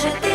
should